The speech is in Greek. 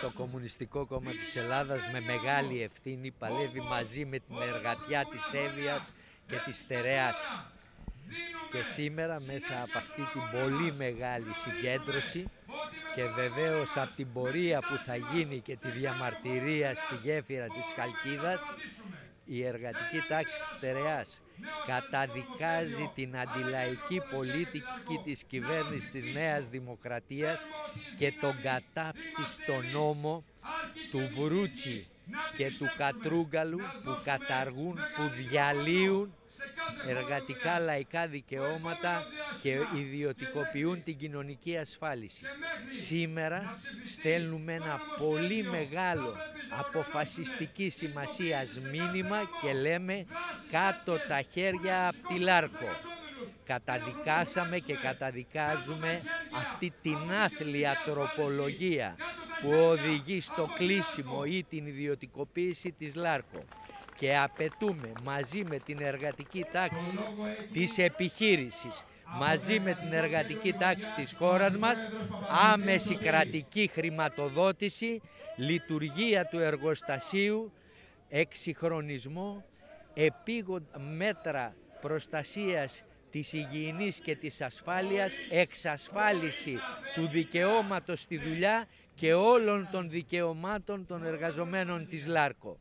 το Κομμουνιστικό Κόμμα της Ελλάδας με μεγάλη ευθύνη παλεύει μαζί με την εργατιά της Εύβοιας και της Στερεάς. Και σήμερα μέσα από αυτή την πολύ μεγάλη συγκέντρωση και βεβαίως από την πορεία που θα γίνει και τη διαμαρτυρία στη γέφυρα της Χαλκίδας η εργατική τάξη της Στερεάς καταδικάζει την αντιλαϊκή πολιτική της κυβέρνησης της Νέας Δημοκρατίας και τον κατάπτυστο νόμο του Βρούτσι και του Κατρούγκαλου που καταργούν, που διαλύουν εργατικά λαϊκά δικαιώματα και ιδιωτικοποιούν την κοινωνική ασφάλιση. Σήμερα στέλνουμε ένα πολύ μεγάλο αποφασιστική σημασίας μήνυμα και λέμε κάτω τα χέρια από τη Λάρκο. Καταδικάσαμε και καταδικάζουμε αυτή την άθλια τροπολογία που οδηγεί στο κλείσιμο ή την ιδιωτικοποίηση της Λάρκο και απαιτούμε μαζί με την εργατική τάξη της επιχείρησης, μαζί με την εργατική τάξη της χώρας μας, άμεση κρατική χρηματοδότηση, λειτουργία του εργοστασίου, εξυγχρονισμό, επίγοντα μέτρα προστασίας της υγιεινής και της ασφάλειας, εξασφάλιση του δικαιώματος στη δουλειά και όλων των δικαιωμάτων των εργαζομένων της ΛΑΡΚΟ.